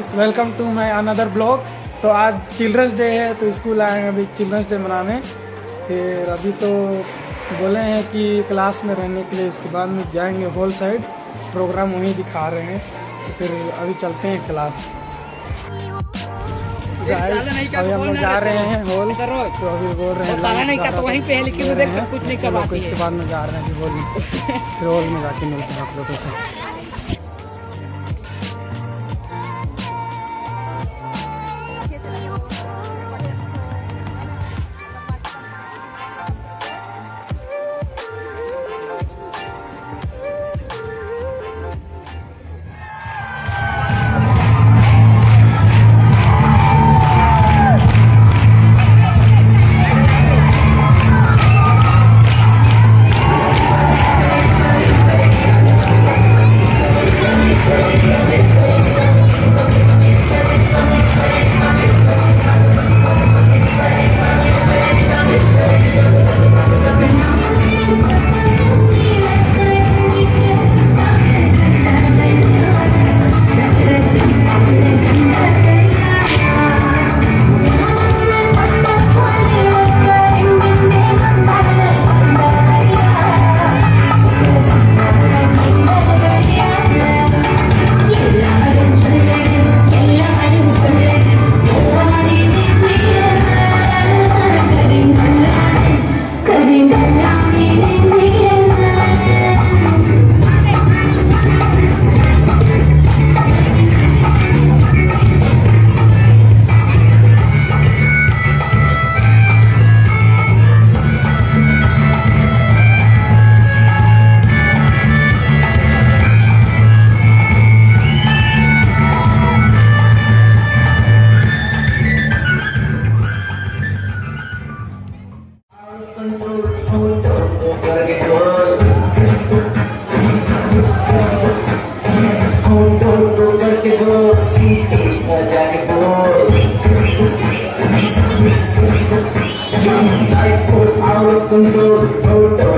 Guys welcome to my another blog तो आज children's day है तो स्कूल आए हैं अभी चिल्ड्रंस डे मनाने। फिर अभी तो बोले हैं कि क्लास में रहने के लिए इसके बाद में जाएँगे होल साइड प्रोग्राम वहीं दिखा रहे हैं। तो फिर अभी चलते हैं क्लास अभी हम लोग जा रहे हैं हॉल तो अभी बोल रहे हैं वहीं पे है, लेकिन हैं। कुछ नहीं तो करवाती इसके बाद में जा रहे हैं हॉल में। फिर हॉल में जाके मिलते हैं आप लोगों से।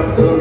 Lord.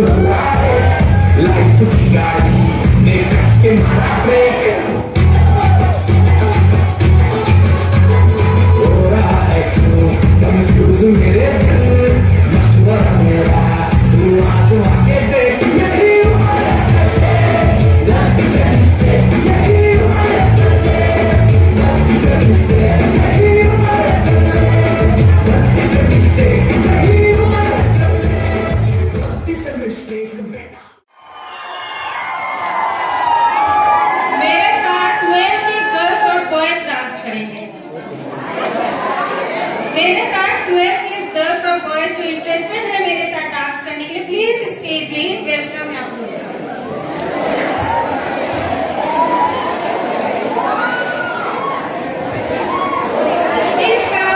मेरे मेरे साथ ट्वेल्व के गर्ल्स और बॉयज़ जो इंटरेस्टेड है मेरे साथ डांस करने के लिए प्लीज़ स्टेज प्लीज़ वेलकम है आप लोग Please come.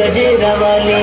गजरवाले